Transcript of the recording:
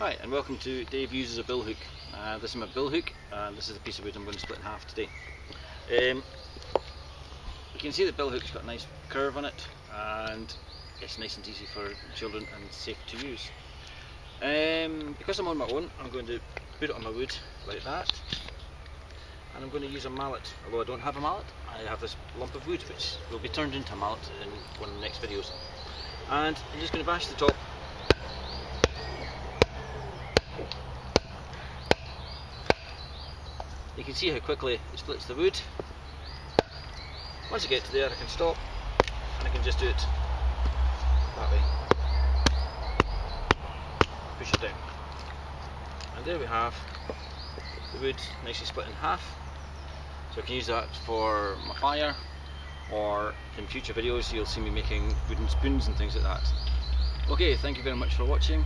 Hi and welcome to Dave Uses a Bill Hook. Uh, this is my bill hook and this is a piece of wood I'm going to split in half today. Um, you can see the bill hook's got a nice curve on it and it's nice and easy for children and safe to use. Um, because I'm on my own I'm going to put it on my wood like that and I'm going to use a mallet. Although I don't have a mallet, I have this lump of wood which will be turned into a mallet in one of the next videos. And I'm just going to bash the top You can see how quickly it splits the wood. Once I get to there I can stop and I can just do it that way. Push it down. And there we have the wood nicely split in half. So I can use that for my fire or in future videos you'll see me making wooden spoons and things like that. Okay, thank you very much for watching.